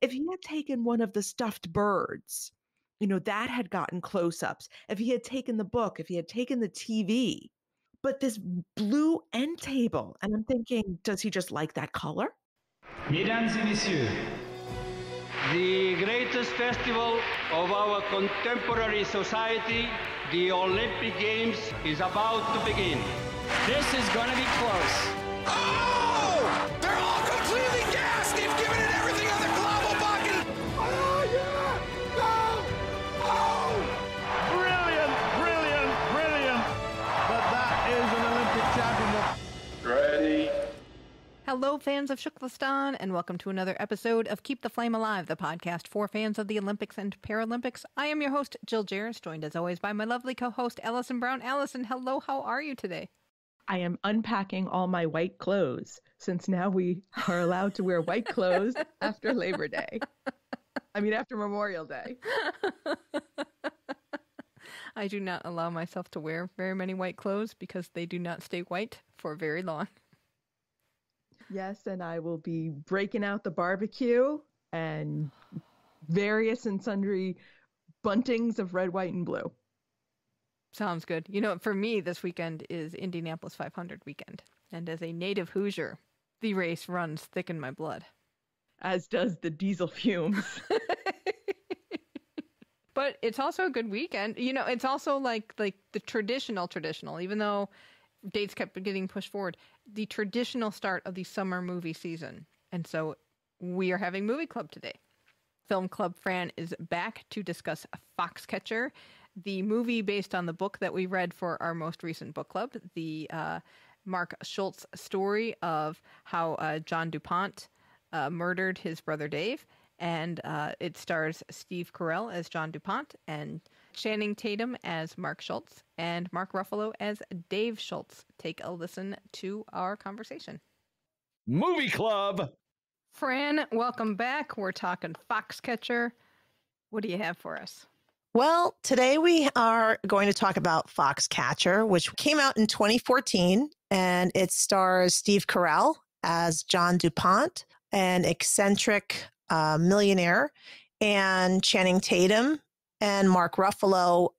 If he had taken one of the stuffed birds, you know, that had gotten close ups. If he had taken the book, if he had taken the TV, but this blue end table, and I'm thinking, does he just like that color? Mesdames et messieurs, the greatest festival of our contemporary society, the Olympic Games, is about to begin. This is going to be close. Hello, fans of TKFLASTAN, and welcome to another episode of Keep the Flame Alive, the podcast for fans of the Olympics and Paralympics. I am your host, Jill Jaracz, joined as always by my lovely co host, Alison Brown. Alison, hello, how are you today? I am unpacking all my white clothes since now we are allowed to wear white clothes after Labor Day. I mean, after Memorial Day. I do not allow myself to wear very many white clothes because they do not stay white for very long. Yes, and I will be breaking out the barbecue and various and sundry buntings of red, white, and blue. Sounds good. You know, for me, this weekend is Indianapolis 500 weekend. And as a native Hoosier, the race runs thick in my blood. As does the diesel fumes. but it's also a good weekend. You know, it's also like like the traditional traditional, even though dates kept getting pushed forward, the traditional start of the summer movie season. And so we are having movie club today. Film Club Fran is back to discuss Foxcatcher, the movie based on the book that we read for our most recent book club, the uh, Mark Schultz story of how uh, John DuPont uh, murdered his brother Dave. And uh, it stars Steve Carell as John DuPont and Channing Tatum as Mark Schultz and Mark Ruffalo as Dave Schultz. Take a listen to our conversation. Movie Club. Fran, welcome back. We're talking Foxcatcher. What do you have for us? Well, today we are going to talk about Foxcatcher, which came out in 2014, and it stars Steve Carell as John DuPont, an eccentric uh, millionaire, and Channing Tatum and Mark Ruffalo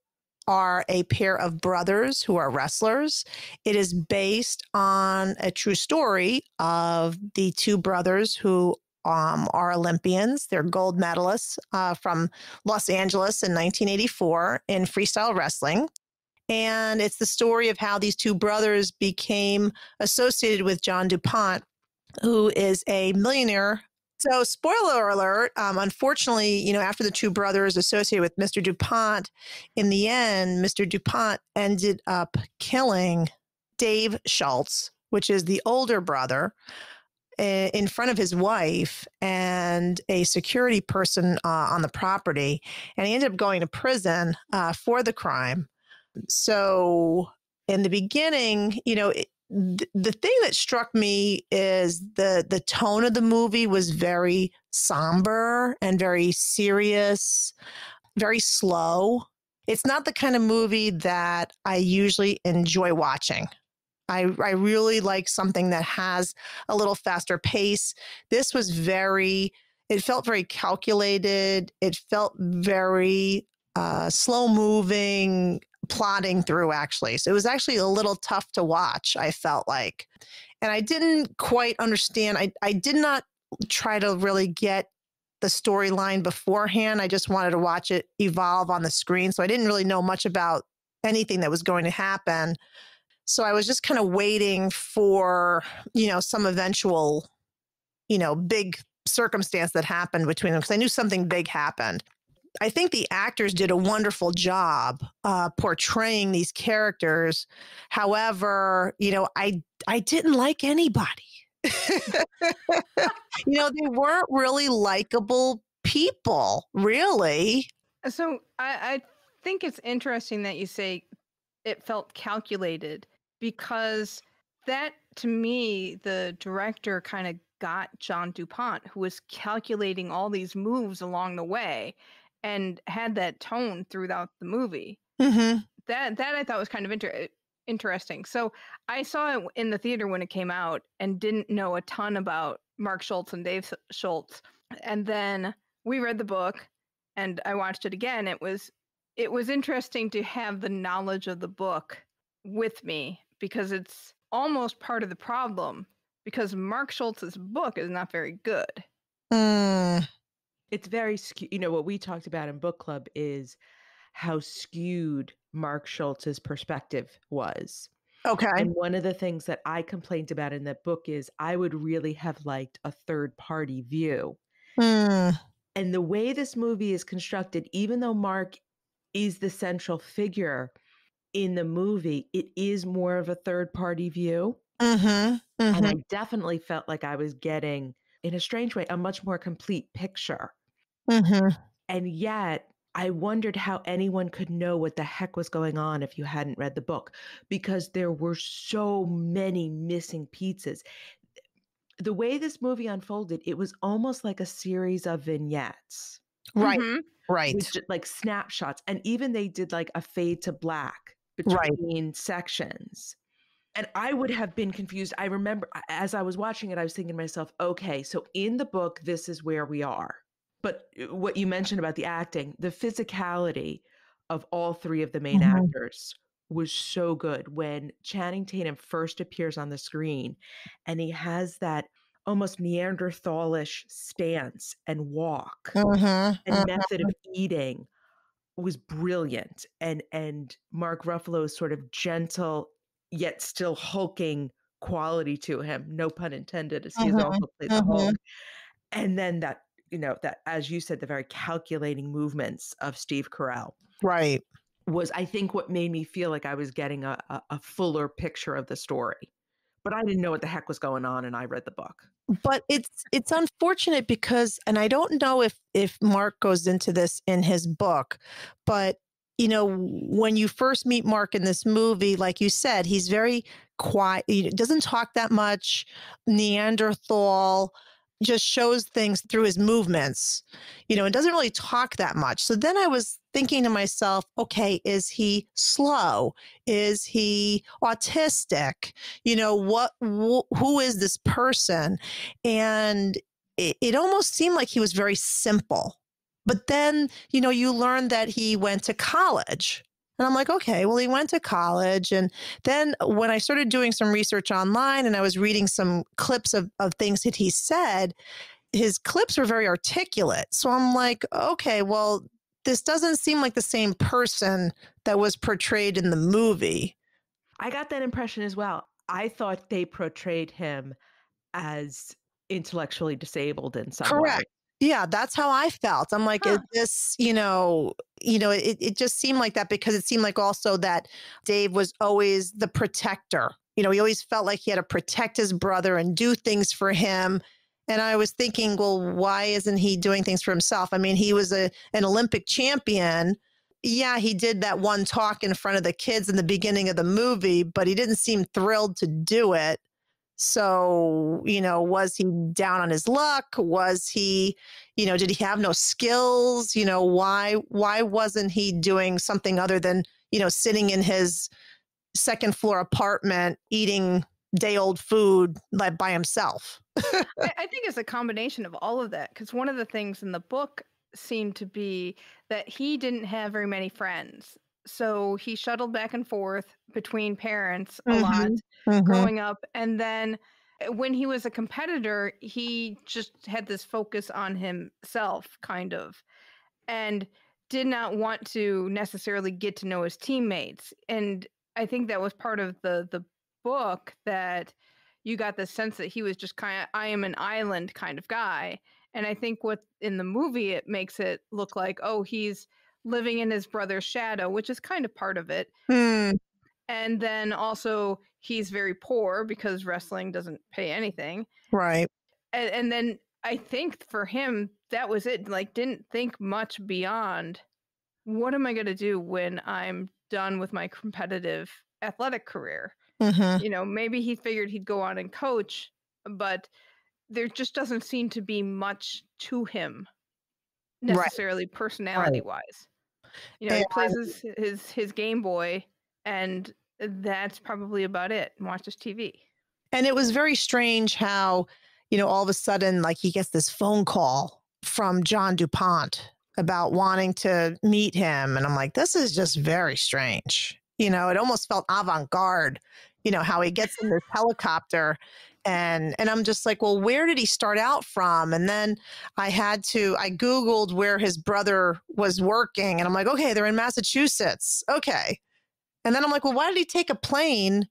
are a pair of brothers who are wrestlers. It is based on a true story of the two brothers who um, are Olympians. They're gold medalists uh, from Los Angeles in 1984 in freestyle wrestling. And it's the story of how these two brothers became associated with John DuPont, who is a millionaire. So, spoiler alert, um, unfortunately, you know, after the two brothers associated with Mr. DuPont, in the end, Mr. DuPont ended up killing Dave Schultz, which is the older brother, in front of his wife and a security person uh, on the property, and he ended up going to prison uh, for the crime. So, in the beginning, you know, it, th- the thing that struck me is the the tone of the movie was very somber and very serious, very slow. It's not the kind of movie that I usually enjoy watching. I, I really like something that has a little faster pace. This was very, it felt very calculated. It felt very uh, slow moving, plodding through, actually. So it was actually a little tough to watch, I felt like. And I didn't quite understand. I, I did not try to really get the storyline beforehand. I just wanted to watch it evolve on the screen. So I didn't really know much about anything that was going to happen. So I was just kind of waiting for, you know, some eventual, you know, big circumstance that happened between them because I knew something big happened. I think the actors did a wonderful job uh, portraying these characters. However, you know, I I didn't like anybody. you know, they weren't really likable people, really. So I, I think it's interesting that you say it felt calculated because that to me the director kind of got John DuPont who was calculating all these moves along the way and had that tone throughout the movie. Mm-hmm. That that I thought was kind of inter- interesting. So I saw it in the theater when it came out and didn't know a ton about Mark Schultz and Dave Schultz. and then we read the book and I watched it again. It was it was interesting to have the knowledge of the book with me because it's almost part of the problem because Mark Schultz's book is not very good. Mm, It's very skewed. You know, what we talked about in book club is how skewed Mark Schultz's perspective was. okay. And one of the things that I complained about in that book is I would really have liked a third party view. Mm, And the way this movie is constructed, even though Mark is the central figure in the movie, it is more of a third party view. mm-hmm, And mhm. I definitely felt like I was getting, in a strange way, a much more complete picture. Mm-hmm. And yet, I wondered how anyone could know what the heck was going on if you hadn't read the book, because there were so many missing pieces. The way this movie unfolded, it was almost like a series of vignettes, Right. Mhm. Right. with like snapshots. And even they did like a fade to black Right. between sections. And I would have been confused. I remember as I was watching it, I was thinking to myself, okay, so in the book, this is where we are. But uh, what you mentioned about the acting, the physicality of all three of the main Mhm. actors was so good. When Channing Tatum first appears on the screen and he has that almost Neanderthalish stance and walk Mhm, and mhm. method of eating was brilliant and and Mark Ruffalo's sort of gentle yet still hulking quality to him no pun intended as he Mhm, also played the. Hulk and then that you know that as you said the very calculating movements of Steve Carell Right. was I think what made me feel like I was getting a, a, a fuller picture of the story but I didn't know what the heck was going on and I read the book but it's it's unfortunate because and i don't know if if mark goes into this in his book but you know when you first meet mark in this movie like you said he's very quiet he doesn't talk that much neanderthal just shows things through his movements you know and doesn't really talk that much. So then i was thinking to myself okay is he slow? Is he autistic? You know what wh- who is this person? And it, it almost seemed like he was very simple. But then you know you learn that he went to college and i'm like okay well he went to college and then when i started doing some research online and i was reading some clips of, of things that he said his clips were very articulate so i'm like okay well this doesn't seem like the same person that was portrayed in the movie I got that impression as well. I thought they portrayed him as intellectually disabled in some way. Correct. Yeah, that's how I felt. I'm like, Huh. is this, you know, you know, it, it just seemed like that because it seemed like also that Dave was always the protector. You know, he always felt like he had to protect his brother and do things for him. And I was thinking, well, why isn't he doing things for himself? I mean, he was a an Olympic champion. Yeah, he did that one talk in front of the kids in the beginning of the movie, but he didn't seem thrilled to do it. So, you know, was he down on his luck? Was he, you know, did he have no skills? You know, why why wasn't he doing something other than, you know, sitting in his second floor apartment eating day old food like by himself? I, I think it's a combination of all of that because one of the things in the book seemed to be that he didn't have very many friends. So he shuttled back and forth between parents a lot Mhm. growing up. And then uh, when he was a competitor, he just had this focus on himself, kind of, and did not want to necessarily get to know his teammates. And I think that was part of the the book that you got the sense that he was just kind of I am an island kind of guy. And I think what in the movie it makes it look like, oh, he's living in his brother's shadow, which is kind of part of it. Hmm. And then also he's very poor because wrestling doesn't pay anything. Right. And, and then I think for him that was it. Like didn't think much beyond what am I going to do when I'm done with my competitive athletic career? Mhm. you know, maybe he figured he'd go on and coach, but there just doesn't seem to be much to him Right. necessarily personality wise. You know, he plays his, his his Game Boy and that's probably about it and watches TV. And it was very strange how, you know, all of a sudden, like he gets this phone call from John DuPont about wanting to meet him. And I'm like, this is just very strange. You know, it almost felt avant garde, you know, how he gets in this helicopter and and I'm just like, well, where did he start out from? And then I had to I googled where his brother was working and I'm like, okay, they're in Massachusetts. Okay. And then I'm like, well, why did he take a plane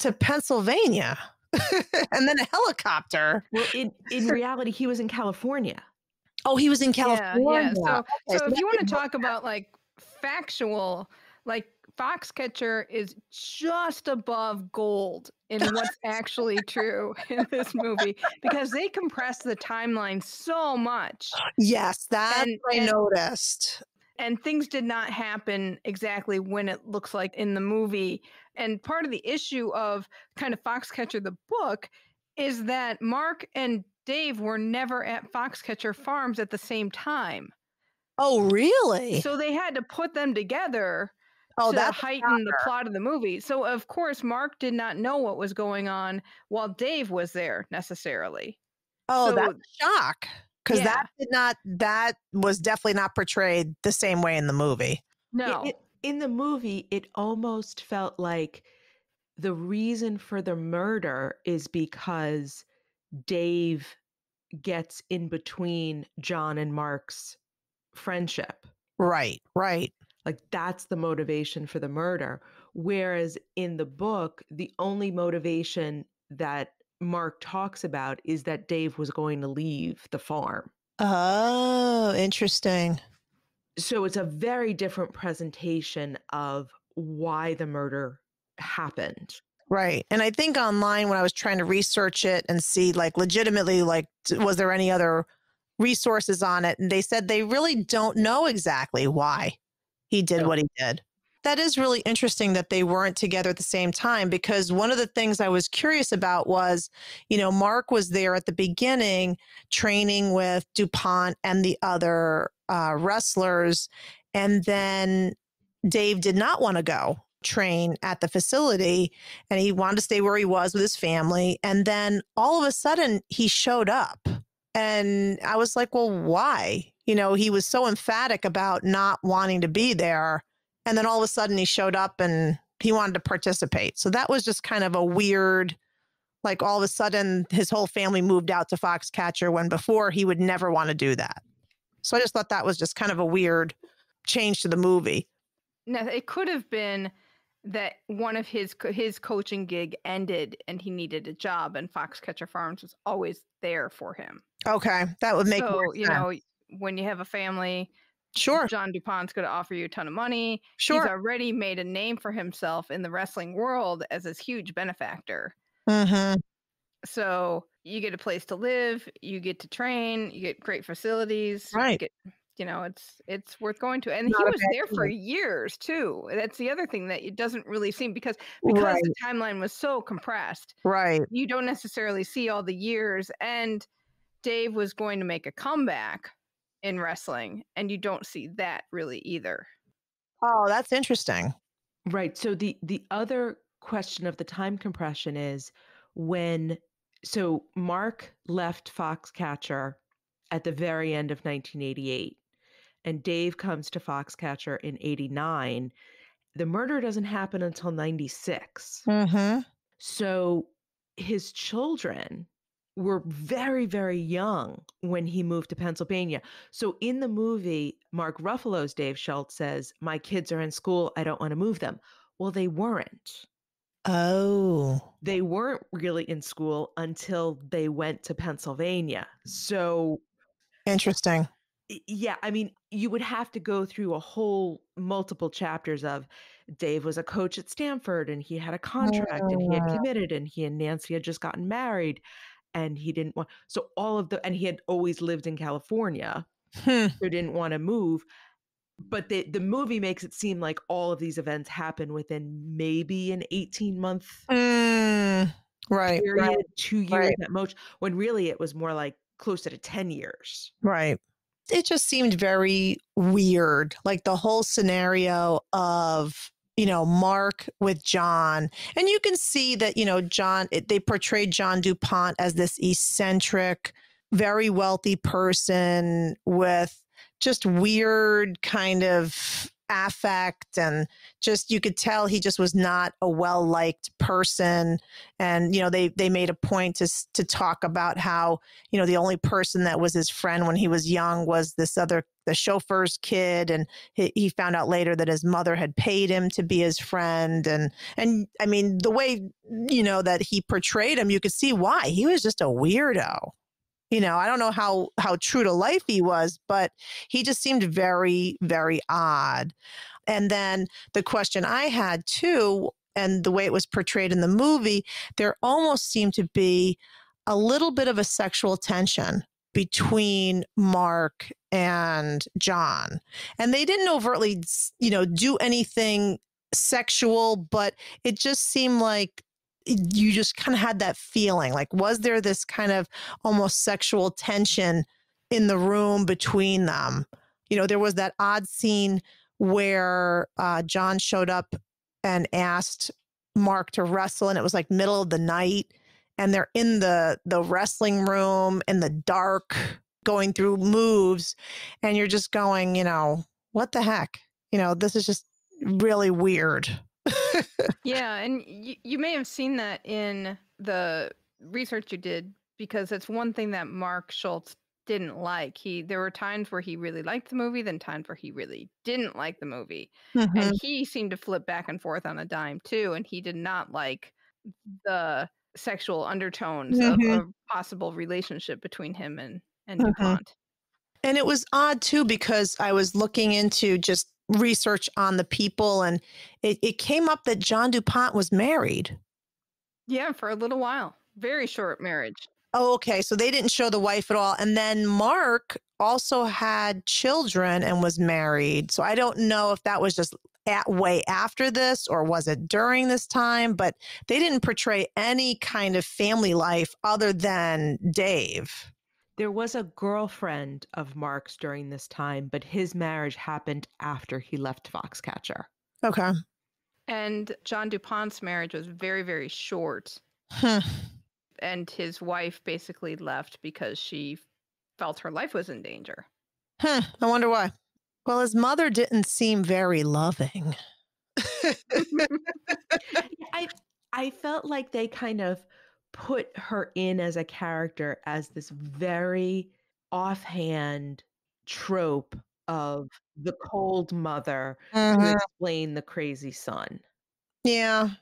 to Pennsylvania? and then a helicopter. Well, in in reality, he was in California. Oh, he was in California. Yeah, yeah. So, Okay, so if you want to talk about like factual, like Foxcatcher is just above gold in what's actually true in this movie because they compress the timeline so much Yes, that And- I and- noticed. and things did not happen exactly when it looks like in the movie. And part of the issue of kind of Foxcatcher the book is that Mark and Dave were never at Foxcatcher Farms at the same time. Oh, really? So they had to put them together oh, to that's heighten the plot of the movie. So of course Mark did not know what was going on while Dave was there necessarily. oh, so- that's a shock. Because Yeah. that did not that was definitely not portrayed the same way in the movie. It- No. it- in the movie, it almost felt like the reason for the murder is because Dave gets in between John and Mark's friendship. Right, right. Like that's the motivation for the murder. Whereas in the book, the only motivation that Mark talks about is that Dave was going to leave the farm. Oh, interesting. So it's a very different presentation of why the murder happened. Right. And I think online when I was trying to research it and see like legitimately like was there any other resources on it and they said they really don't know exactly why he did No. what he did. That is really interesting that they weren't together at the same time because one of the things I was curious about was, you know, Mark was there at the beginning training with DuPont and the other uh, wrestlers. And then Dave did not want to go train at the facility and he wanted to stay where he was with his family. And then all of a sudden he showed up. And I was like, well, why? You know, he was so emphatic about not wanting to be there. And then all of a sudden he showed up and he wanted to participate. So that was just kind of a weird, like all of a sudden his whole family moved out to Foxcatcher when before he would never want to do that. So I just thought that was just kind of a weird change to the movie. No, it could have been that one of his his coaching gig ended and he needed a job, and Foxcatcher Farms was always there for him. Okay. That would make so more you know when you have a family, Sure. John Dupont's going to offer you a ton of money. Sure. He's already made a name for himself in the wrestling world as this huge benefactor. hmm So you get a place to live, you get to train, you get great facilities. you Right. get- you know, it's it's worth going to. And Not he was there for years too. That's the other thing that it doesn't really seem because because Right. the timeline was so compressed. Right. You don't necessarily see all the years and Dave was going to make a comeback in wrestling and you don't see that really either. Oh, that's interesting. Right. So the the other question of the time compression is when so Mark left Foxcatcher at the very end of 1988 and Dave comes to Foxcatcher in 89. The murder doesn't happen until 96. Mm-hmm. So his children were very, very young when he moved to Pennsylvania. So in the movie, Mark Ruffalo's Dave Schultz says, My kids are in school. I don't want to move them. Well, they weren't. Oh. They weren't really in school until they went to Pennsylvania. So, Interesting. yeah, I mean, you would have to go through a whole multiple chapters of Dave was a coach at Stanford and he had a contract and he had Mm. committed and he and Nancy had just gotten married and he didn't want so all of the and he had always lived in California Hmm. so didn't want to move but the the movie makes it seem like all of these events happen within maybe an 18 month Mm. Right. period Right. 2 years right. at most when really it was more like closer to 10 years Right. It just seemed very weird. Like the whole scenario of, you know, Mark with John. And you can see that, you know, John, they portrayed John DuPont as this eccentric very wealthy person with just weird kind of affect and just you could tell he just was not a well liked person and you know they they made a point to to talk about how you know the only person that was his friend when he was young was this other the chauffeur's kid and he, he found out later that his mother had paid him to be his friend and and i mean the way you know that he portrayed him you could see why. He was just a weirdo you know i don't know how how true to life he was but he just seemed very very odd. And then the question i had too and the way it was portrayed in the movie there almost seemed to be a little bit of a sexual tension between mark and john. And they didn't overtly you know do anything sexual but it just seemed like you just kind of had that feeling like was there this kind of almost sexual tension in the room between them? You know there was that odd scene where uh, john showed up and asked mark to wrestle and it was like middle of the night and they're in the the wrestling room in the dark going through moves and you're just going you know what the heck? You know this is just really weird yeah, and y- you may have seen that in the research you did because it's one thing that Mark Schultz didn't like. He there were times where he really liked the movie, then times where he really didn't like the movie. Mhm. And he seemed to flip back and forth on a dime too, and he did not like the sexual undertones Mhm. of a possible relationship between him and and Mhm. DuPont. And it was odd too because I was looking into just research on the people and it, it came up that John DuPont was married. Yeah, for a little while. Very short marriage. Oh, okay. So they didn't show the wife at all. And then Mark also had children and was married. So I don't know if that was just at way after this or was it during this time, but they didn't portray any kind of family life other than Dave. There was a girlfriend of Mark's during this time, but his marriage happened after he left Foxcatcher. Okay. And John DuPont's marriage was very, very short. Hmm. And his wife basically left because she felt her life was in danger. Hmm. I wonder why. Well, his mother didn't seem very loving. I I felt like they kind of put her in as a character as this very offhand trope of the cold mother to Mhm. explain the crazy son. Yeah.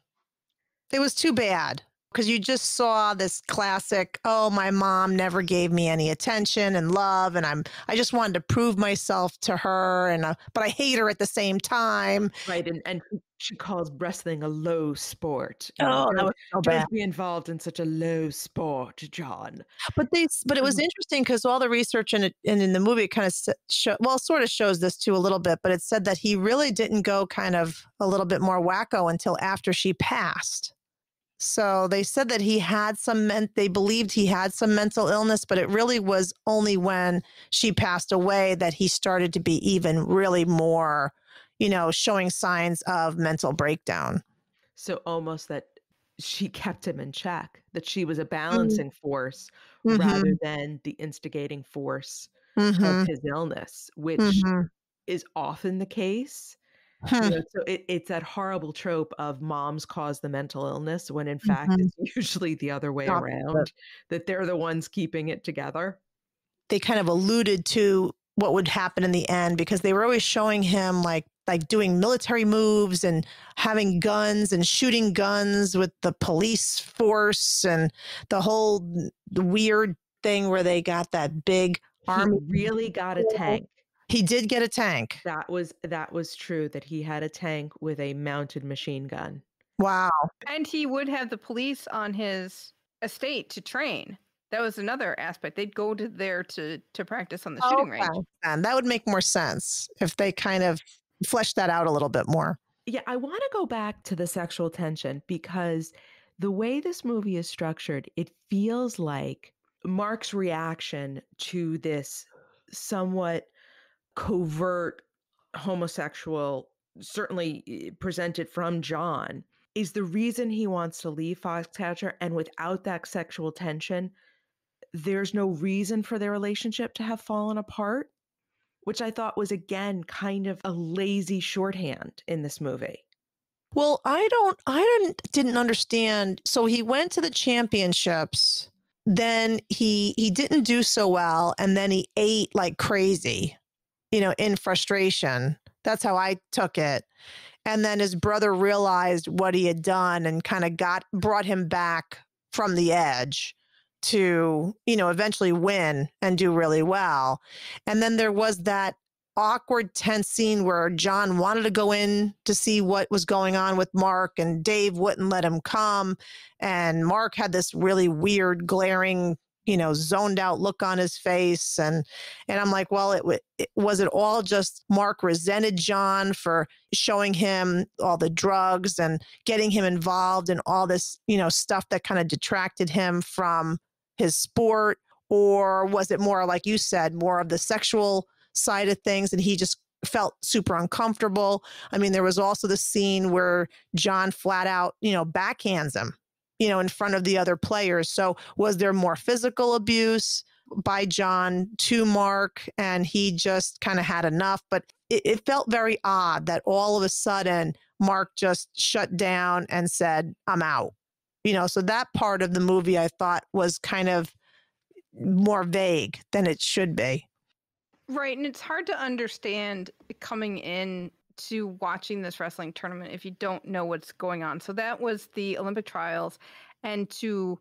It was too bad because you just saw this classic, oh, my mom never gave me any attention and love and I'm I just wanted to prove myself to her and uh, but I hate her at the same time. Right. And and she- calls wrestling a low sport. Oh, know, that was so don't bad. be involved in such a low sport, John. But they but it was Mhm. interesting because all the research in it and in the movie it kind of show, well sort of shows this too a little bit, but it said that he really didn't go kind of a little bit more wacko until after she passed. So they said that he had some men- they believed he had some mental illness, but it really was only when she passed away that he started to be even really more, you know, showing signs of mental breakdown. So almost that she kept him in check, that she was a Mm-hmm. balancing force rather than the instigating force Mhm, of his illness, which mhm. is often the case. Hmm. You know, so it, it's that horrible trope of moms cause the mental illness when in fact Mhm. it's usually the other way Opposite. around, that they're the ones keeping it together. they kind of alluded to what would happen in the end because they were always showing him like like doing military moves and having guns and shooting guns with the police force and the whole weird thing where they got that big army He really got a tank. He did get a tank That was that was true that he had a tank with a mounted machine gun. wow And he would have the police on his estate to train. That was another aspect. They'd go to there to to practice on the oh, shooting range. And that would make more sense if they kind of fleshed that out a little bit more Yeah, I want to go back to the sexual tension because the way this movie is structured, it feels like Mark's reaction to this somewhat covert homosexual, certainly eh, presented from John, is the reason he wants to leave Foxcatcher. And without that sexual tension, there's no reason for their relationship to have fallen apart, which I thought was again kind of a lazy shorthand in this movie. Well, I don't I didn't didn't understand. So he went to the championships, then he he didn't do so well and then he ate like crazy, you know, in frustration. That's how I took it. And then his brother realized what he had done and kind of got brought him back from the edge to, you know, eventually win and do really well. And then there was that awkward, tense scene where John wanted to go in to see what was going on with Mark, and Dave wouldn't let him come. And Mark had this really weird, glaring, you know, zoned out look on his face, and and I'm like, well, it, it was it all just Mark resented John for showing him all the drugs and getting him involved in all this, you know, stuff that kind of detracted him from his sport, or was it more like you said, more of the sexual side of things and he just felt super uncomfortable. I mean, there was also the scene where John flat out, you know, backhands him, you know, in front of the other players. So was there more physical abuse by John to Mark and he just kind of had enough? But it, it felt very odd that all of a sudden Mark just shut down and said, I'm out. You know, so that part of the movie I thought was kind of more vague than it should be. Right, and it's hard to understand coming in to watching this wrestling tournament if you don't know what's going on. So that was the Olympic trials and to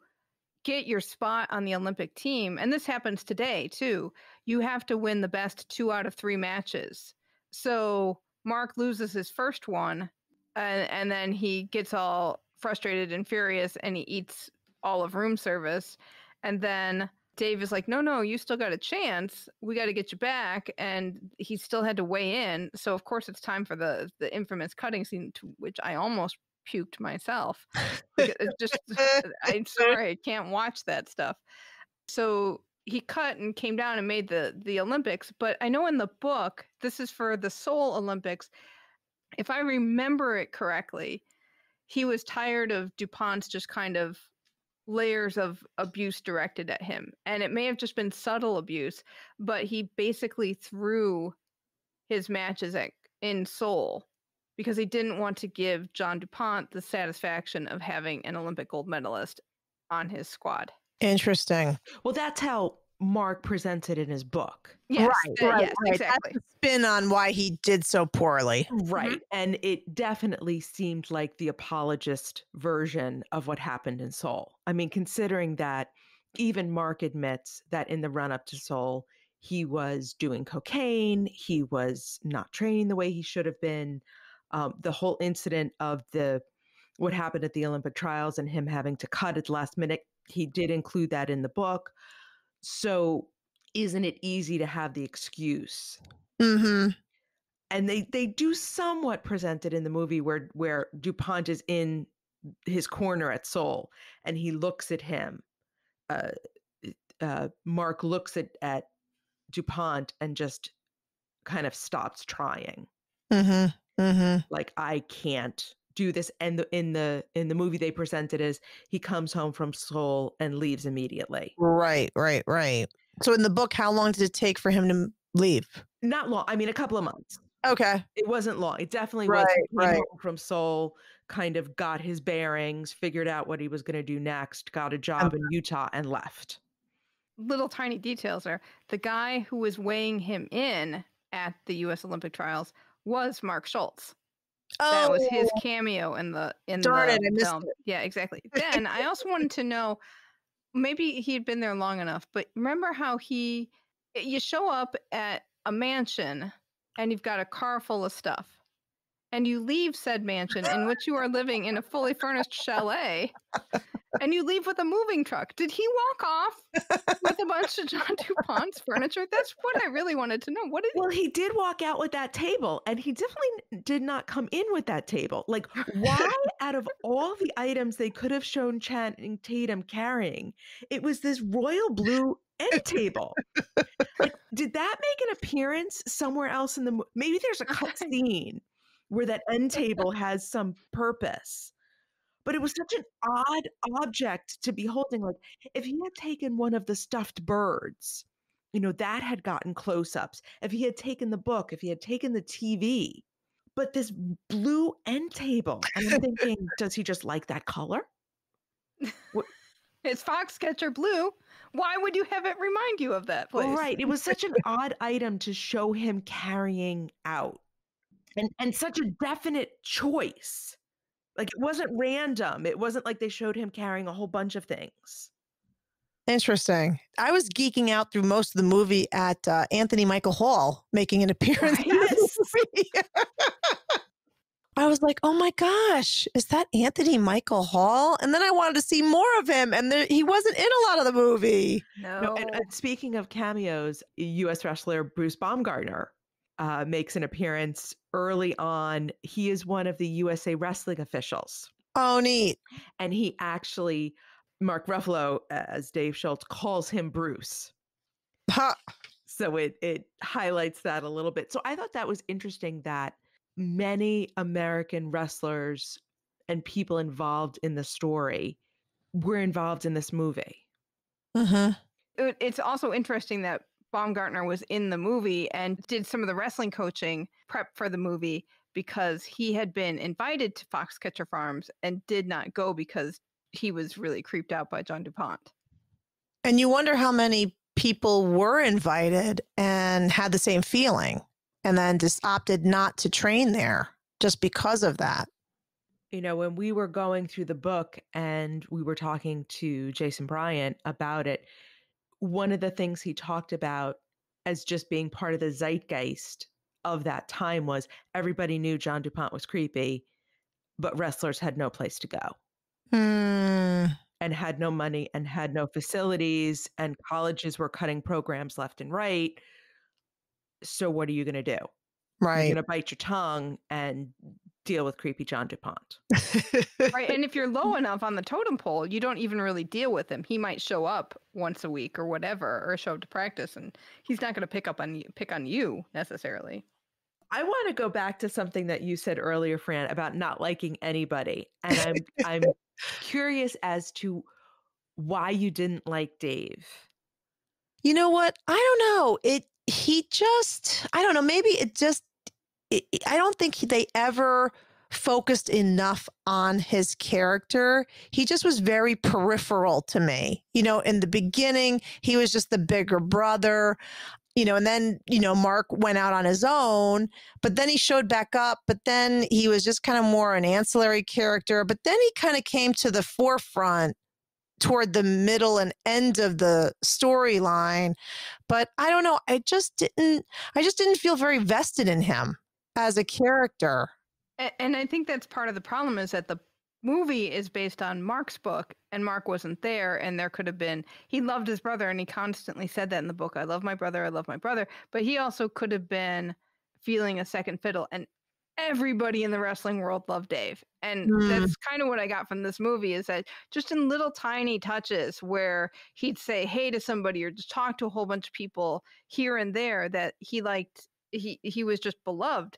get your spot on the Olympic team, and this happens today too, you have to win the best 2 out of 3 matches. So Mark loses his first one and, and then he gets all frustrated and furious and he eats all of room service and then Dave is like, no, no, you still got a chance. We got to get you back. And he still had to weigh in. So, of course, it's time for the, the infamous cutting scene, to which I almost puked myself. it's just, uh, I'm sorry, I can't watch that stuff. So he cut and came down and made the, the Olympics. But I know in the book, this is for the Seoul Olympics. If I remember it correctly, he was tired of DuPont's just kind of layers of abuse directed at him. And it may have just been subtle abuse, but he basically threw his matches at, in Seoul because he didn't want to give John DuPont the satisfaction of having an Olympic gold medalist on his squad. Interesting. Well, that's how Mark presented in his book. Yes, right, uh, right, yes, right. exactly. That's the spin on why he did so poorly. Right. And it definitely seemed like the apologist version of what happened in Seoul. I mean, considering that even Mark admits that in the run up to Seoul, he was doing cocaine, he was not training the way he should have been. Um, the whole incident of the what happened at the Olympic trials and him having to cut at the last minute, he did include that in the book. So isn't it easy to have the excuse? Mm-hmm. And they they do somewhat present it in the movie where where Dupont is in his corner at Seoul and he looks at him. Uh, uh, Mark looks at at Dupont and just kind of stops trying. Mm-hmm. Mm-hmm. Like I can't do this. And the, in the in the movie they presented as he comes home from Seoul and leaves immediately. Right, right, right. So in the book, how long did it take for him to leave? Not long. I mean, a couple of months. Okay. It wasn't long. It definitely Right, was. He came right. home from Seoul, kind of got his bearings, figured out what he was going to do next, got a um job in Utah, and left. Little tiny details are the guy who was weighing him in at the U.S. Olympic trials was Mark Schultz. That was his oh. cameo in the in Oh. Darn the it, film. it. Yeah, exactly. Then I also wanted to know, maybe he had been there long enough, but remember how he, you show up at a mansion and you've got a car full of stuff, and you leave said mansion in which you are living in a fully furnished chalet, and you leave with a moving truck. Did he walk off with a bunch of John DuPont's furniture? That's what I really wanted to know. What did Well, he did walk out with that table, and he definitely did not come in with that table. Like, why, out of all the items they could have shown Channing Tatum carrying, it was this royal blue end table? Like, did that make an appearance somewhere else in the? mo- Maybe there's a cut scene where that end table has some purpose. but it was such an odd object to be holding. Like if he had taken one of the stuffed birds, you know, that had gotten close ups. If he had taken the book, if he had taken the TV, but this blue end table, I'm thinking, does he just like that color? It's Foxcatcher Blue. Why would you have it remind you of that place? Right. It was such an odd item to show him carrying out. And and such a definite choice. Like it wasn't random. It wasn't like they showed him carrying a whole bunch of things. Interesting. I was geeking out through most of the movie at uh, Anthony Michael Hall making an appearance in this movie. I was like, oh my gosh, is that Anthony Michael Hall? And then I wanted to see more of him, and there, he wasn't in a lot of the movie. No. No, and, and speaking of cameos, U.S. wrestler Bruce Baumgartner uh, makes an appearance early on. He is one of the USA Wrestling officials, Oh, neat. and he actually, Mark Ruffalo, as Dave Schultz, calls him Bruce. Ha. So it it highlights that a little bit. So I thought that was interesting that many American wrestlers and people involved in the story were involved in this movie. Uh huh. It's also interesting that Baumgartner was in the movie and did some of the wrestling coaching prep for the movie because he had been invited to Foxcatcher Farms and did not go because he was really creeped out by John DuPont. And you wonder how many people were invited and had the same feeling and then just opted not to train there just because of that. You know, when we were going through the book and we were talking to Jason Bryant about it, one of the things he talked about as just being part of the zeitgeist of that time was everybody knew John DuPont was creepy, but wrestlers had no place to go. Hmm. and had no money and had no facilities and colleges were cutting programs left and right so what are you going to do Right. you're going to bite your tongue and deal with creepy john dupont Right. and if you're low enough on the totem pole, you don't even really deal with him. He might show up once a week or whatever, or show up to practice, and he's not going to pick up on you, pick on you necessarily. i want to go back to something that you said earlier fran about not liking anybody and i'm i'm curious as to why you didn't like dave You know what? I don't know. It he just I don't know, maybe it just I don't think they ever focused enough on his character. He just was very peripheral to me. You know, in the beginning, he was just the bigger brother. You know, and then, you know, Mark went out on his own, but then he showed back up, but then he was just kind of more an ancillary character, but then he kind of came to the forefront toward the middle and end of the storyline but i don't know i just didn't i just didn't feel very vested in him as a character And I think that's part of the problem is that the movie is based on Mark's book, and Mark wasn't there, and there could have been. He loved his brother, and he constantly said that in the book. I love my brother. I love my brother. But he also could have been feeling a second fiddle, and everybody in the wrestling world loved Dave, and Mm. that's kind of what I got from this movie is that just in little tiny touches where he'd say hey to somebody or just talk to a whole bunch of people here and there that he liked. He he was just beloved,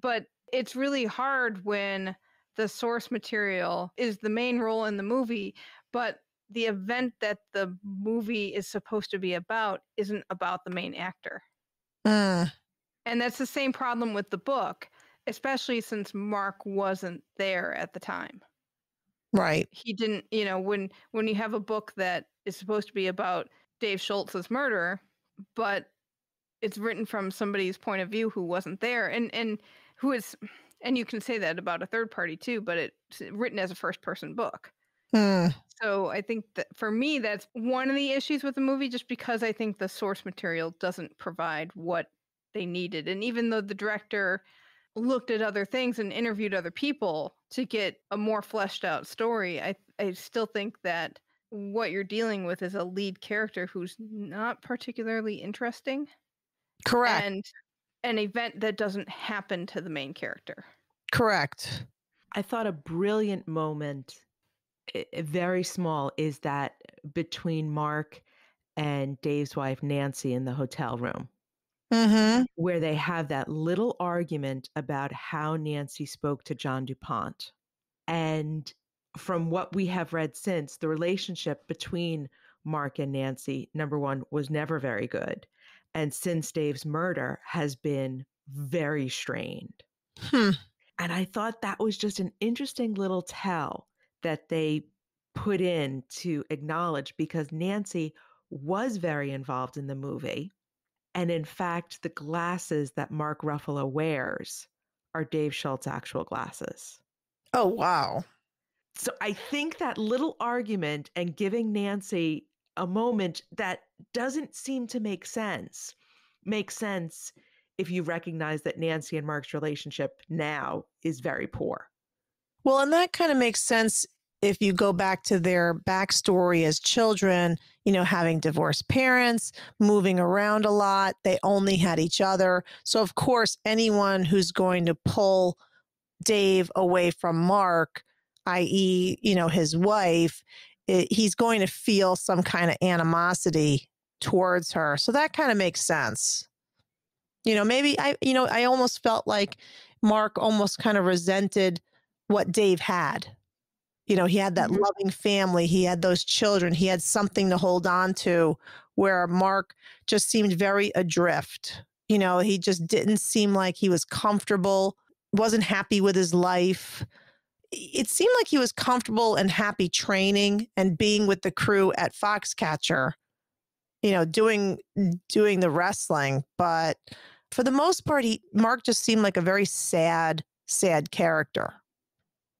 but it's really hard when the source material is the main role in the movie, but the event that the movie is supposed to be about isn't about the main actor. Mm, And that's the same problem with the book, especially since Mark wasn't there at the time. right He didn't, you know, when when you have a book that is supposed to be about Dave Schultz's murder, but it's written from somebody's point of view who wasn't there and and who is and you can say that about a third party too, but it's written as a first person book. Mm, So I think that for me, that's one of the issues with the movie, just because I think the source material doesn't provide what they needed. And even though the director looked at other things and interviewed other people to get a more fleshed out story, I I still think that what you're dealing with is a lead character who's not particularly interesting correct and an event that doesn't happen to the main character. correct I thought a brilliant moment, i- i- very small, is that between Mark and Dave's wife, Nancy, in the hotel room, mm-hmm. where they have that little argument about how Nancy spoke to John DuPont. And from what we have read since, the relationship between Mark and Nancy, number one, was never very good. And since Dave's murder has been very strained. Hmm. And I thought that was just an interesting little tell that they put in to acknowledge because Nancy was very involved in the movie. And in fact, the glasses that Mark Ruffalo wears are Dave Schultz actual glasses. Oh, wow. So I think that little argument and giving Nancy a moment that doesn't seem to make sense makes sense if you recognize that Nancy and Mark's relationship now is very poor. Well, and that kind of makes sense if you go back to their backstory as children, you know, having divorced parents, moving around a lot, they only had each other. So, of course, anyone who's going to pull Dave away from Mark, i.e., you know, his wife, it, he's going to feel some kind of animosity towards her. So that kind of makes sense. You know, maybe I, you know, I almost felt like Mark almost kind of resented what Dave had. You know, he had that Mhm. loving family, he had those children, he had something to hold on to, where Mark just seemed very adrift. You know, he just didn't seem like he was comfortable, wasn't happy with his life. It seemed like he was comfortable and happy training and being with the crew at Foxcatcher, you know, doing doing the wrestling, but for the most part, he Mark just seemed like a very sad, sad character.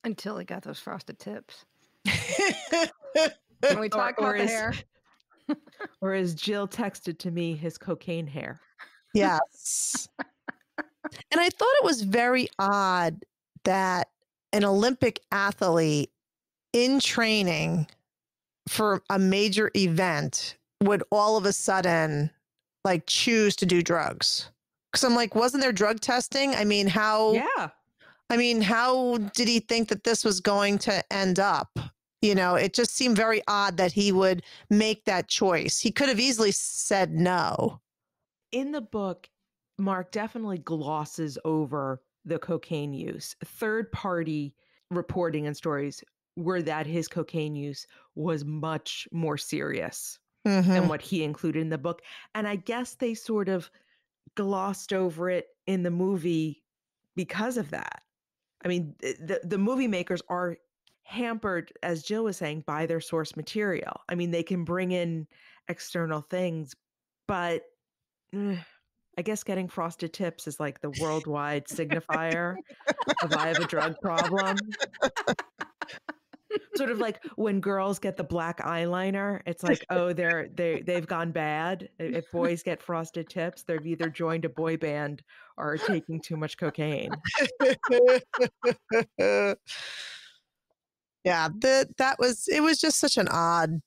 Until he got those frosted tips. Can we talk or about the is- hair? Or as Jill texted to me, his cocaine hair. yes. And I thought it was very odd that an Olympic athlete in training for a major event would all of a sudden like choose to do drugs. Cause I'm like, wasn't there drug testing? I mean, how Yeah. I mean, how did he think that this was going to end up? You know, it just seemed very odd that he would make that choice. He could have easily said no. In the book, Mark definitely glosses over the cocaine use. Third party reporting and stories were that his cocaine use was much more serious Mhm. than what he included in the book. And I guess they sort of glossed over it in the movie because of that. I mean, the, the movie makers are hampered, as Jill was saying, by their source material. I mean, they can bring in external things, but eh, I guess getting frosted tips is like the worldwide signifier of I have a drug problem. sort of like when girls get the black eyeliner, it's like, oh, they're they they've gone bad. If boys get frosted tips, they've either joined a boy band or are taking too much cocaine. yeah, that that was it was just such an odd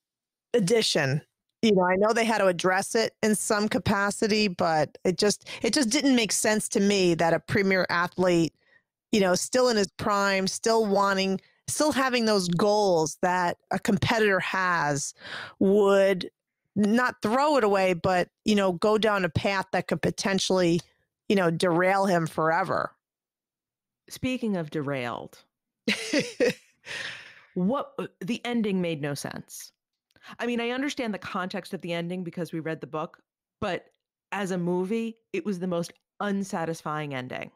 addition. You know, I know they had to address it in some capacity, but it just it just didn't make sense to me that a premier athlete, you know, still in his prime, still wanting still having those goals that a competitor has would not throw it away, but you know, go down a path that could potentially, you know, derail him forever. Speaking of derailed, what uh, the ending made no sense. I mean, I understand the context of the ending because we read the book, but as a movie, it was the most unsatisfying ending.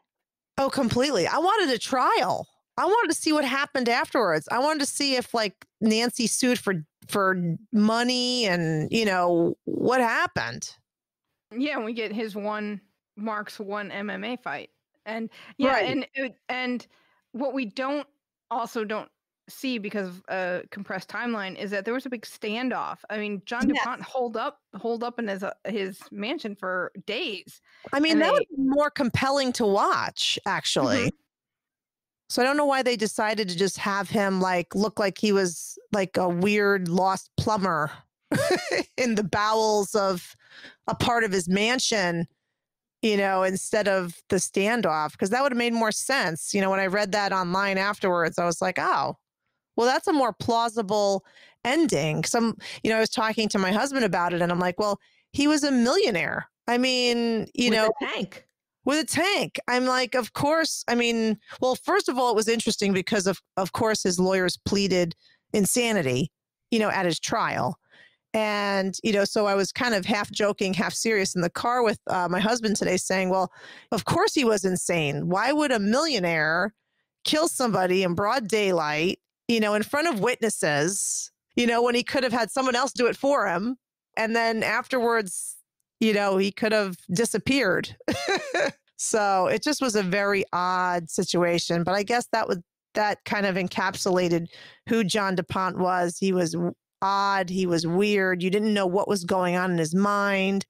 Oh, completely. I wanted a trial. I wanted to see what happened afterwards. I wanted to see if like Nancy sued for for money and, you know, what happened. Yeah, we get his one Mark's one MMA fight, and yeah, Right. and and what we don't also don't see because of a compressed timeline is that there was a big standoff. I mean, John Yes. du Pont hold up hold up in his uh, his mansion for days. I mean, that would be more compelling to watch, actually. So I don't know why they decided to just have him like look like he was like a weird lost plumber in the bowels of a part of his mansion, you know, instead of the standoff, because that would have made more sense. You know, when I read that online afterwards, I was like, oh, well, that's a more plausible ending. Some, you know, I was talking to my husband about it, and I'm like, well, he was a millionaire. I mean, you With know, a tank. with a tank. I'm like, of course. I mean, well, first of all, it was interesting because of of course his lawyers pleaded insanity, you know, at his trial. And, you know, so I was kind of half joking, half serious in the car with uh, my husband today saying, well, of course he was insane. Why would a millionaire kill somebody in broad daylight, you know, in front of witnesses, you know, when he could have had someone else do it for him? And then afterwards, you know, he could have disappeared. so it just was a very odd situation. But I guess that was that kind of encapsulated who John DuPont was. He was odd. He was weird. You didn't know what was going on in his mind.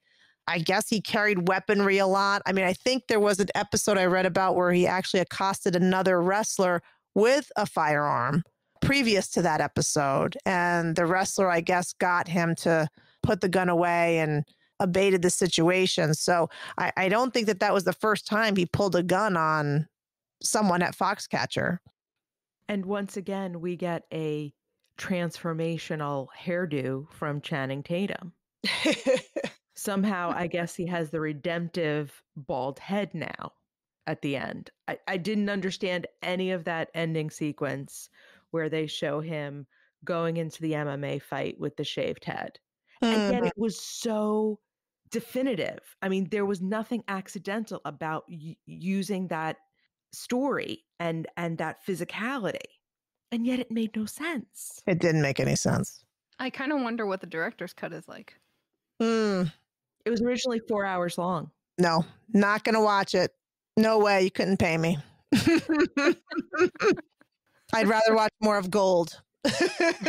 I guess he carried weaponry a lot. I mean, I think there was an episode I read about where he actually accosted another wrestler with a firearm previous to that episode. And the wrestler, I guess, got him to put the gun away and abated the situation. So I, I don't think that that was the first time he pulled a gun on someone at Foxcatcher. And once again, we get a transformational hairdo from Channing Tatum. Somehow, I guess he has the redemptive bald head now at the end. I, I didn't understand any of that ending sequence where they show him going into the MMA fight with the shaved head. And yet Mhm. it was so definitive. I mean, there was nothing accidental about y- using that story and and that physicality. And yet it made no sense. It didn't make any sense. I kind of wonder what the director's cut is like. Mm, It was originally 4 hours long. no, not going to watch it. No way. You couldn't pay me. I'd rather watch more of Gold. Well,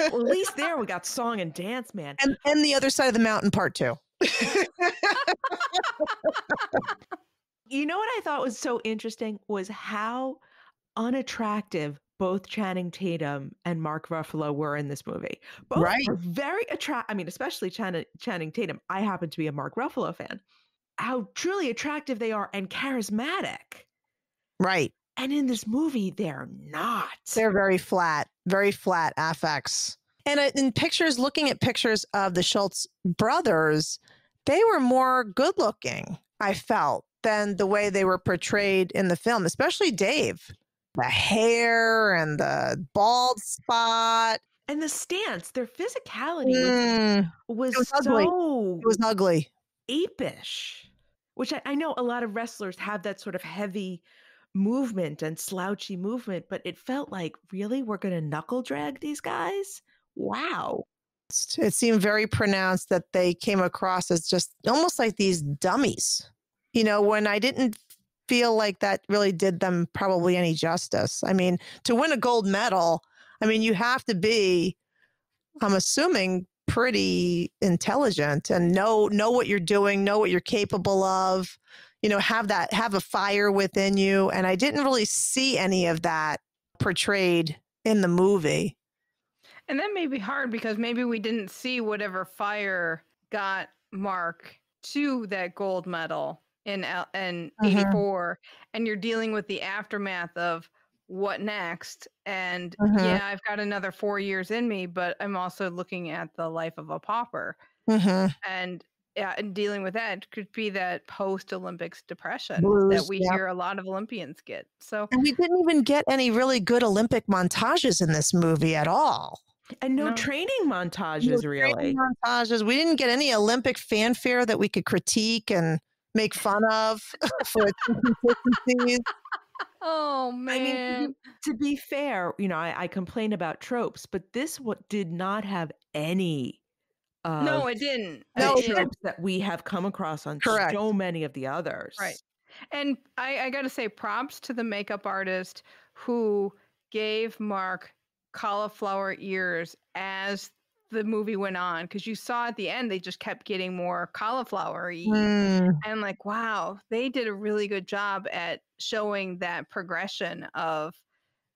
at least there we got song and dance, man. and, and the other side of the mountain, part two. You know what I thought was so interesting was how unattractive both Channing Tatum and Mark Ruffalo were in this movie. Both Right. very attract. I mean, especially Channing, Channing Tatum. I happen to be a Mark Ruffalo fan. How truly attractive they are and charismatic. Right. And in this movie, they're not. They're very flat, very flat affects. And in pictures, looking at pictures of the Schultz brothers, they were more good looking, I felt, than the way they were portrayed in the film, especially Dave. The hair and the bald spot. and the stance, their physicality was, Mm, was, was ugly. so it was ugly. apish, which I, I know a lot of wrestlers have that sort of heavy movement and slouchy movement, but it felt like, really, we're going to knuckle drag these guys? Wow. It seemed very pronounced that they came across as just almost like these dummies. You know, when I didn't feel like that really did them probably any justice. I mean, to win a gold medal, I mean, you have to be, I'm assuming, pretty intelligent and know know what you're doing, know what you're capable of, you know, have that have a fire within you. And I didn't really see any of that portrayed in the movie. And that may be hard because maybe we didn't see whatever fire got Mark to that gold medal in in Mhm. 84 and you're dealing with the aftermath of what next and Mhm. yeah I've got another 4 years in me but I'm also looking at the life of a pauper hmm and yeah, and dealing with that could be that post Olympics depression that we yep. hear a lot of Olympians get. So And we didn't even get any really good Olympic montages in this movie at all. And no, No. training No montages, training really. montages. We didn't get any Olympic fanfare that we could critique and make fun of for its inconsistencies. oh I mean, to be, to be fair, you know, I, I complain about tropes, but this what did not have any. No, it didn't. No, It it didn't. tropes that we have come across on Correct. so many of the others. Right. And I, I got to say, props to the makeup artist who gave Mark cauliflower ears as the movie went on. Because you saw at the end, they just kept getting more cauliflower. Mm, And like, wow, they did a really good job at showing that progression of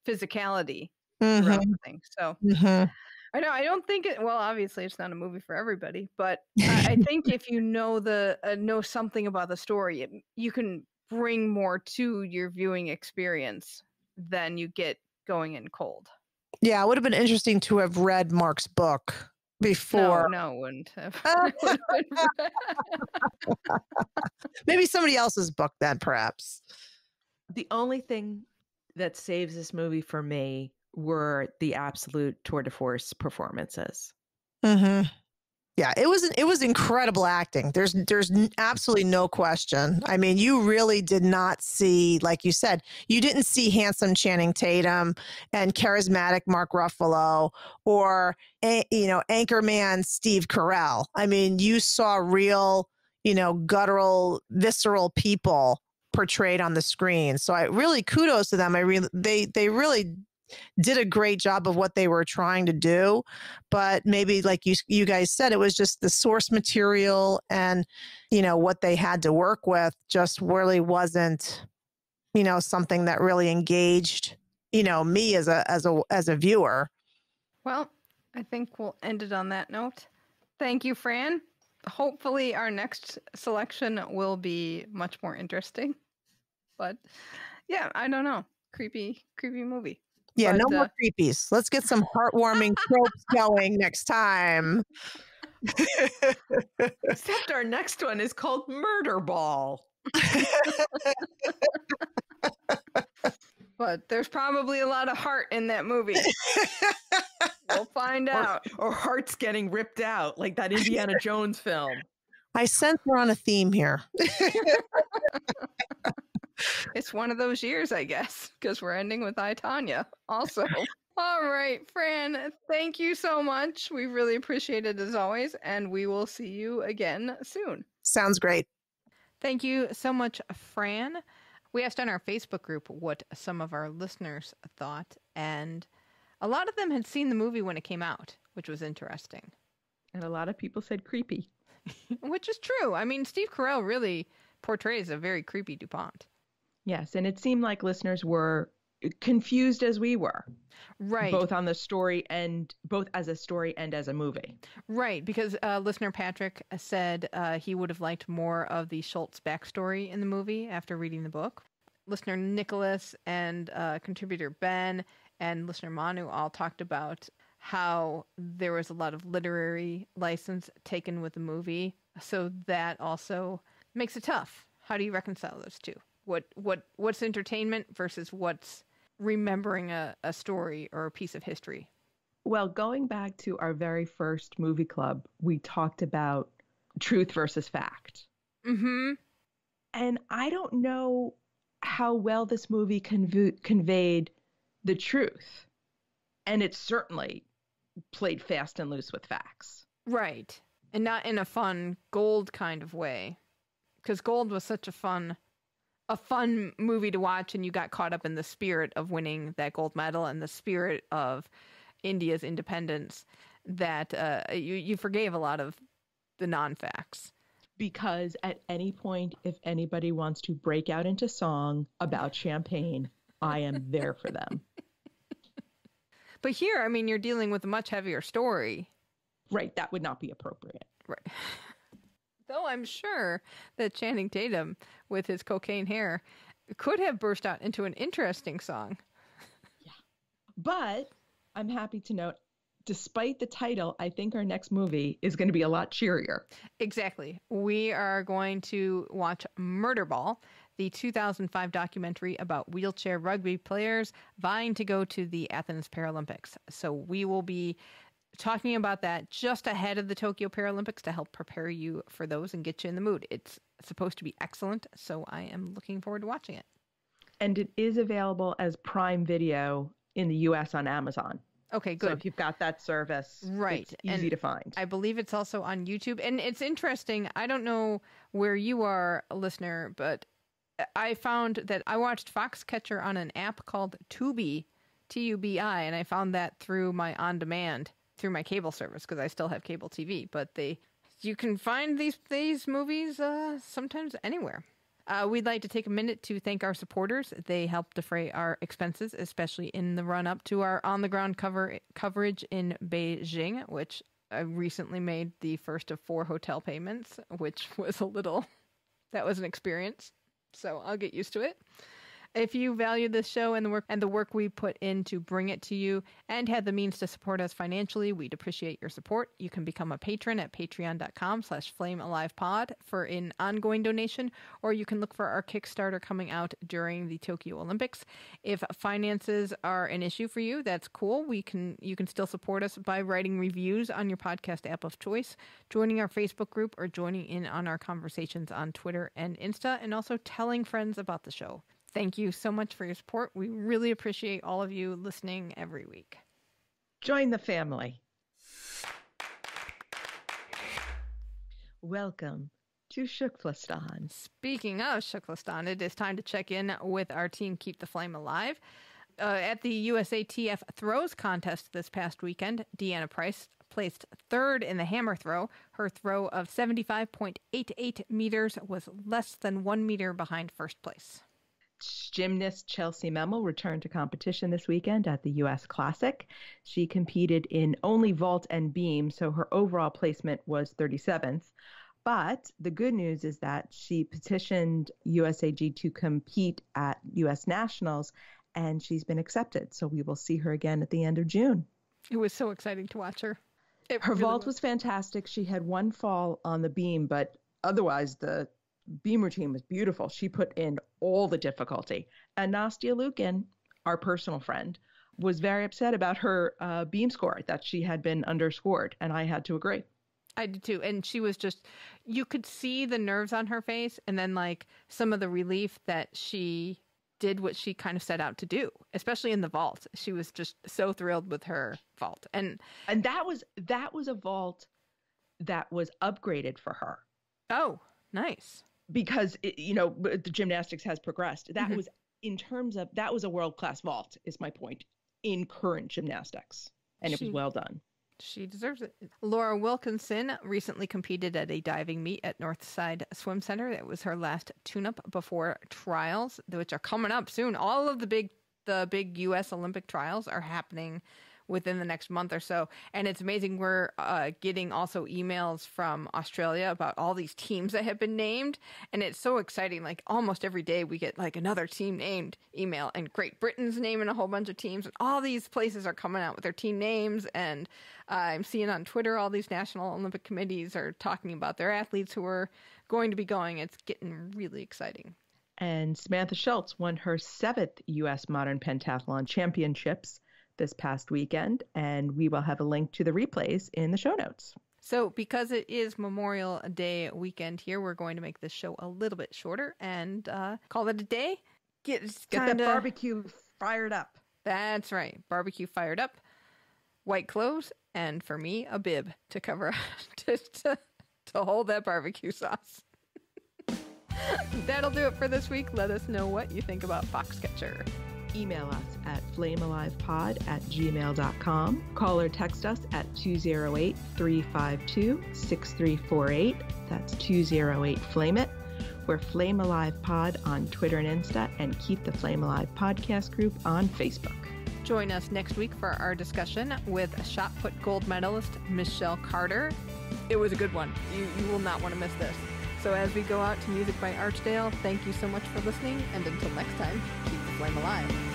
physicality mhm, thing. So mhm. I know I don't think it. Well, obviously, it's not a movie for everybody, but I, I think if you know the uh, know something about the story, it, you can bring more to your viewing experience than you get going in cold. Yeah, it would have been interesting to have read Mark's book before. No, no, it wouldn't have. Maybe somebody else's book then, perhaps. The only thing that saves this movie for me were the absolute tour de force performances. hmm Yeah, it was it was incredible acting. There's there's absolutely no question. I mean, you really did not see, like you said, you didn't see handsome Channing Tatum and charismatic Mark Ruffalo or you know anchorman Steve Carell. I mean, you saw real, you know, guttural, visceral people portrayed on the screen. So I really kudos to them. I really they they really did a great job of what they were trying to do but maybe like you you guys said it was just the source material and you know what they had to work with just really wasn't you know something that really engaged you know me as a as a as a viewer well, I think we'll end it on that note. Thank you, Fran. Hopefully, our next selection will be much more interesting. But yeah, I don't know. Creepy, creepy movie. Yeah no But, more uh, creepies let's get some heartwarming tropes going next time Except our next one is called Murderball. But there's probably a lot of heart in that movie. we'll find Or, out. or hearts getting ripped out, like that Indiana Jones film. i sense we're on a theme here It's one of those years, I guess, because we're ending with I Tonya. Also, all right, Fran. Thank you so much. We really appreciate it as always, and we will see you again soon. sounds great Thank you so much, Fran. We asked on our Facebook group what some of our listeners thought, and a lot of them had seen the movie when it came out, which was interesting. And a lot of people said creepy. Which is true. I mean, Steve Carell really portrays a very creepy DuPont. Yes, and it seemed like listeners were confused as we were, Right. both on the story and both as a story and as a movie. Right, because uh, listener Patrick said uh, he would have liked more of the Schultz backstory in the movie after reading the book. Listener Nicholas and uh, contributor Ben and listener Manu all talked about how there was a lot of literary license taken with the movie, so that also makes it tough. How do you reconcile those two? What what what's entertainment versus what's remembering a, a story or a piece of history? Well, going back to our very first movie club, we talked about truth versus fact. Mm-hmm. And I don't know how well this movie conv- conveyed the truth. And it certainly played fast and loose with facts. Right. And not in a fun gold kind of way. Cuz Gold was such a fun a fun movie to watch and you got caught up in the spirit of winning that gold medal and the spirit of India's independence that uh, you you forgave a lot of the non-facts. Because at any point, if anybody wants to break out into song about champagne, I am there for them. But here, I mean, you're dealing with a much heavier story. Right, that would not be appropriate. Right. Though I'm sure that Channing Tatum, with his cocaine hair, could have burst out into an interesting song. Yeah. But I'm happy to note, despite the title, I think our next movie is going to be a lot cheerier. Exactly. We are going to watch Murderball, the 2005 documentary about wheelchair rugby players vying to go to the Athens Paralympics. So we will be talking about that just ahead of the Tokyo Paralympics to help prepare you for those and get you in the mood. It's supposed to be excellent, so I am looking forward to watching it. And it is available as Prime Video in the US on Amazon. Okay, good. So if you've got that service, Right, it's easy and to find. I believe it's also on YouTube. And it's interesting. I don't know where you are, a listener, but I found that I watched Foxcatcher on an app called Tubi, T U B I, and I found that through my on demand, through my cable service, because I still have cable TV. But they, you can find these these movies uh, sometimes anywhere. Uh, we'd like to take a minute to thank our supporters. They help defray our expenses, especially in the run up to our on the ground cover coverage in Beijing, which I recently made the first of four hotel payments, which was a little that was an experience. So I'll get used to it. If you value this show and the work and the work we put in to bring it to you and have the means to support us financially, we'd appreciate your support. You can become a patron at patreon.com slash flamealivepod for an ongoing donation, or you can look for our Kickstarter coming out during the Tokyo Olympics. If finances are an issue for you, that's cool. We can you can still support us by writing reviews on your podcast app of choice, joining our Facebook group, or joining in on our conversations on Twitter and Insta, and also telling friends about the show. Thank you so much for your support. We really appreciate all of you listening every week. Join the family. Welcome to TKFLASTAN. Speaking of TKFLASTAN, it is time to check in with our team Keep the Flame Alive. Uh, at the USATF throws contest this past weekend, DeAnna Price placed third in the hammer throw. Her throw of 75.88 meters was less than one meter behind first place. Gymnast Chellsie Memmel returned to competition this weekend at the U.S. Classic. She competed in only vault and beam, so her overall placement was 37th. But the good news is that she petitioned USAG to compete at U.S. Nationals, and she's been accepted. So we will see her again at the end of June. It was so exciting to watch her. It Her really vault was fantastic. She had one fall on the beam, but otherwise the beam routine was beautiful. She put in all the difficulty. And Nastia Liukin, our personal friend, was very upset about her uh, beam score that she had been underscored, and I had to agree. I did too. And she was just, you could see the nerves on her face and then like some of the relief that she did what she kind of set out to do, especially in the vault. She was just so thrilled with her vault. And And that was that was a vault that was upgraded for her oh, nice. Because it, you know the gymnastics has progressed. That Mhm. was in terms of that was a world class vault is my point in current gymnastics, and it was well done. She deserves it. Laura Wilkinson recently competed at a diving meet at Northside Swim Center. It was her last tune-up before trials, which are coming up soon. All of the big the big U.S. Olympic trials are happening within the next month or so, and it's amazing. We're uh, getting also emails from Australia about all these teams that have been named, and it's so exciting. Like almost every day, we get like another team named email, and Great Britain's naming a whole bunch of teams, and all these places are coming out with their team names and I'm seeing on Twitter all these national Olympic committees are talking about their athletes who are going to be going. It's getting really exciting. And Samantha Schultz won her seventh U.S. Modern Pentathlon Championships this past weekend, and we will have a link to the replays in the show notes. So, because it is Memorial Day weekend here, we're going to make this show a little bit shorter and uh, call it a day. Get, Get kinda, that barbecue fired up. That's right. Barbecue fired up, white clothes, and for me, a bib to cover to, to, to hold that barbecue sauce. That'll do it for this week. Let us know what you think about Foxcatcher. Email us at flamealivepod at gmail.com. Call or text us at 208 352 6348. That's 208 Flame It. We're Flame Alive Pod on Twitter and Insta, and keep the Flame Alive podcast group on Facebook. Join us next week for our discussion with shot put gold medalist Michelle Carter. It was a good one. You, you will not want to miss this. So, as we go out to music by Archdale, thank you so much for listening, and until next time, keep the flame alive.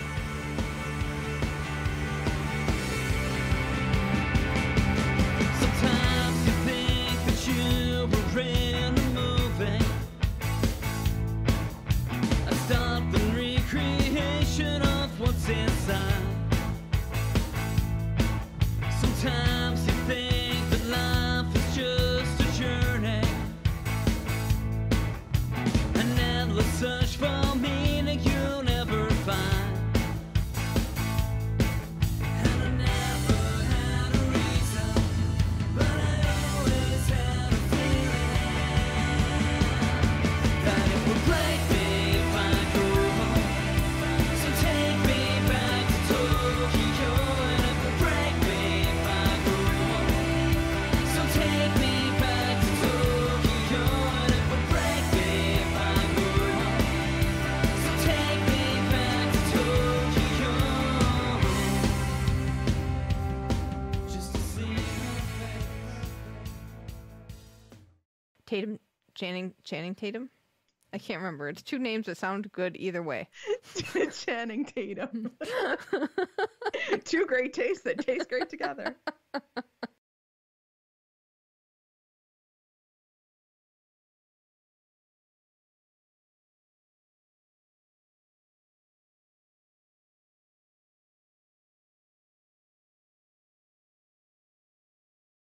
Channing, Channing Tatum, I can't remember. It's two names that sound good either way. Channing Tatum. Two great tastes that taste great together.